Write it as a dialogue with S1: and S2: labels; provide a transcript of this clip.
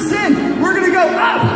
S1: sin, we're going to go up.